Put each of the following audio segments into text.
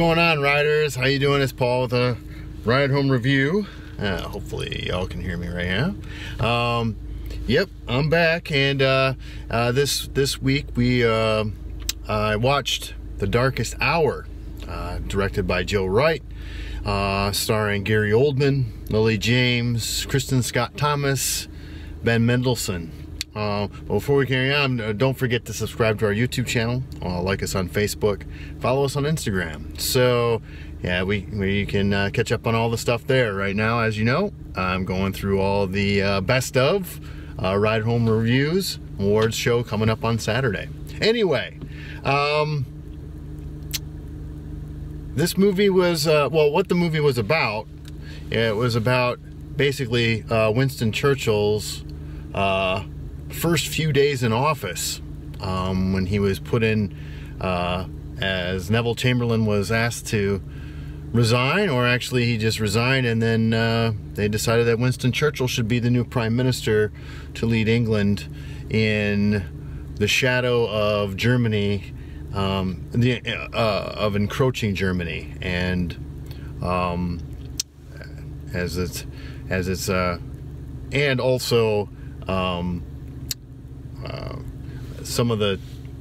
going on, riders? How you doing? It's Paul with a ride home review. Uh, hopefully, y'all can hear me right now. Um, yep, I'm back, and uh, uh, this this week we uh, I watched The Darkest Hour, uh, directed by Joe Wright, uh, starring Gary Oldman, Lily James, Kristin Scott Thomas, Ben Mendelsohn. Uh, before we carry on, uh, don't forget to subscribe to our YouTube channel, uh, like us on Facebook, follow us on Instagram. So, yeah, we, we can uh, catch up on all the stuff there. Right now, as you know, I'm going through all the uh, best of Ride Home Reviews awards show coming up on Saturday. Anyway, um, this movie was, well, what the movie was about, it was about basically Winston Churchill's first few days in office um, when he was put in uh, as Neville Chamberlain was asked to resign, or actually he just resigned, and then uh, they decided that Winston Churchill should be the new prime minister to lead England in the shadow of Germany, um, the, uh, of encroaching Germany, and um, as it's as it's uh, and also um, uh, some of the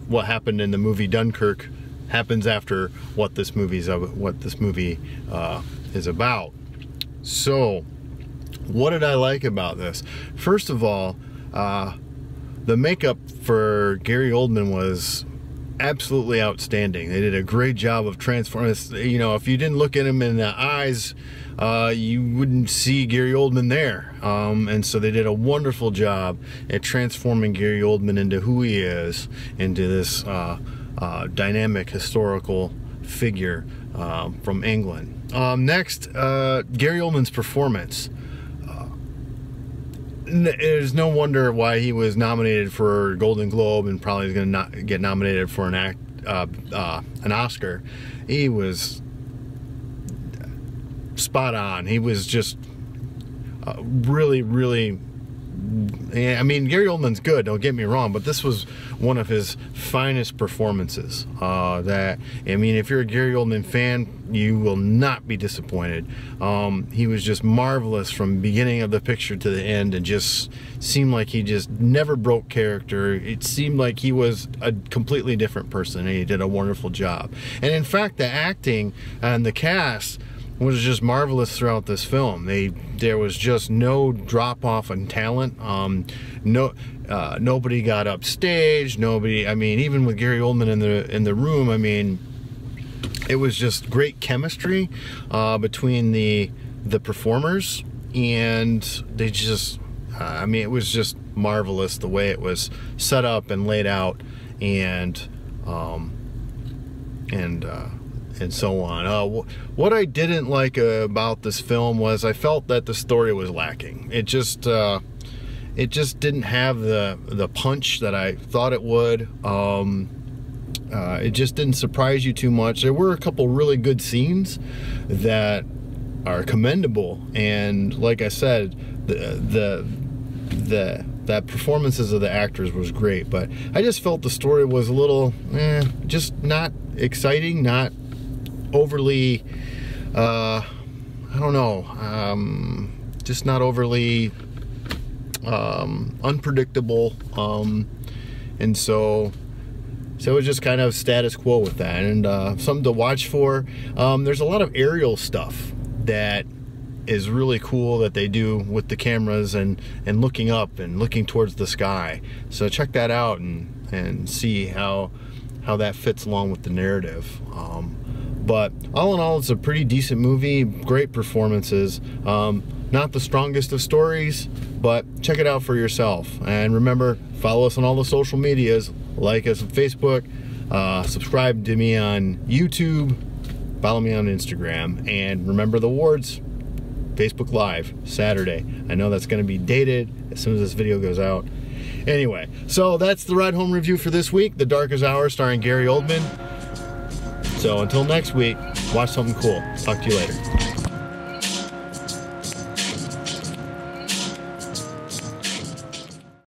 what happened in the movie Dunkirk happens after what this movie's what this movie uh, is about. So, what did I like about this? First of all, uh, the makeup for Gary Oldman was absolutely outstanding. They did a great job of transforming. You know, if you didn't look at him in the eyes, uh, you wouldn't see Gary Oldman there. Um, and so they did a wonderful job at transforming Gary Oldman into who he is, into this uh, uh, dynamic historical figure um, from England. Um, next, uh, Gary Oldman's performance there's no wonder why he was nominated for Golden Globe and probably is going to get nominated for an act, uh, uh, an Oscar. He was spot on. He was just uh, really, really I mean, Gary Oldman's good, don't get me wrong, but this was one of his finest performances. Uh, that I mean, if you're a Gary Oldman fan, you will not be disappointed. Um, he was just marvelous from beginning of the picture to the end, and just seemed like he just never broke character. It seemed like he was a completely different person, and he did a wonderful job. And in fact, the acting and the cast was just marvelous throughout this film. They there was just no drop off in talent. Um, no, uh, nobody got upstage. Nobody. I mean, even with Gary Oldman in the in the room, I mean, it was just great chemistry uh, between the the performers, and they just. Uh, I mean, it was just marvelous the way it was set up and laid out, and um, and uh, and so on. Uh, what I didn't like uh, about this film was I felt that the story was lacking. It just uh, it just didn't have the the punch that I thought it would. Um, uh, it just didn't surprise you too much. There were a couple really good scenes that are commendable, and like I said, the the the that performances of the actors was great, but I just felt the story was a little, eh, just not exciting, not overly, uh, I don't know, um, just not overly um, unpredictable. Um, and so, so it was just kind of status quo with that and uh, something to watch for. Um, there's a lot of aerial stuff that is really cool that they do with the cameras and and looking up and looking towards the sky so check that out and and see how how that fits along with the narrative um, but all in all, it's a pretty decent movie, great performances. Um, not the strongest of stories, but check it out for yourself. And remember, follow us on all the social medias, like us on Facebook, uh, subscribe to me on YouTube, follow me on Instagram, and remember the awards, Facebook Live, Saturday. I know that's going to be dated as soon as this video goes out. Anyway, so that's the ride home review for this week, The Darkest Hour, starring Gary Oldman. So until next week, watch something cool. Talk to you later.